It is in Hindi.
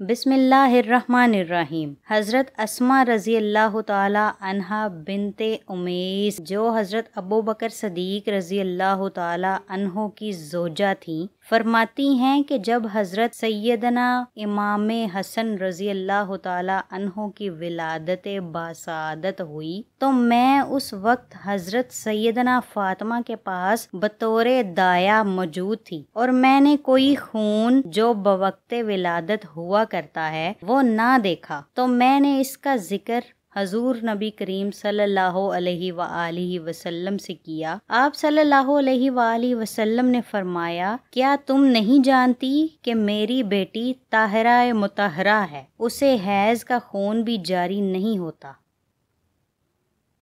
बिस्मिल्लाहिर्रहमानिर्रहीम। हज़रत अस्मा रज़ी अल्लाह तहा बिनते उमेस जो हज़रत अबू बकर सदीक रज़ी अल्लाह तहों की जोजा थी, फरमाती हैं कि जब हज़रत सैदना इमाम हसन रज़ी अल्लाह तहों की विलादत बासादत हुई तो मैं उस वक्त हज़रत सैदना फ़ातिमा के पास बतौर दाया मौजूद थी, और मैंने कोई खून जो बवक्त विलादत हुआ करता है, वो ना देखा। तो मैंने इसका ज़िक्र हजूर नबी करीम सल्लल्लाहु अलैहि वसल्लम से किया। आप सल्लल्लाहु अलैहि वसल्लम ने फरमाया, क्या तुम नहीं जानती कि मेरी बेटी ताहरा मुतहरा है? उसे हैज़ का खून भी जारी नहीं होता।